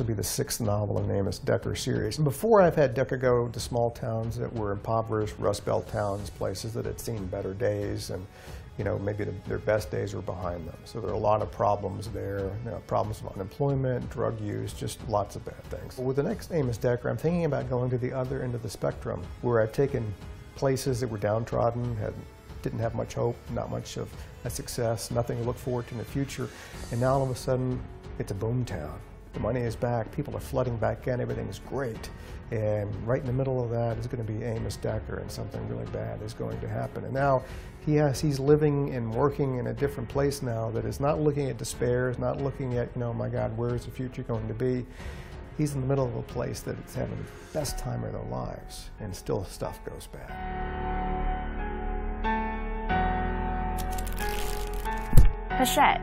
will be the sixth novel in the Amos Decker series. Before I've had Decker go to small towns that were impoverished, Rust Belt towns, places that had seen better days, and you know maybe the, their best days were behind them. So there are a lot of problems there, you know, problems of unemployment, drug use, just lots of bad things. With the next Amos Decker, I'm thinking about going to the other end of the spectrum, where I've taken places that were downtrodden, had didn't have much hope, not much of a success, nothing to look forward to in the future, and now all of a sudden it's a boom town. The money is back, people are flooding back in, everything is great. And right in the middle of that is going to be Amos Decker, and something really bad is going to happen. And now he has, he's living and working in a different place now that is not looking at despair, is not looking at, you know, my God, where is the future going to be? He's in the middle of a place that is having the best time of their lives, and still stuff goes bad. Hachette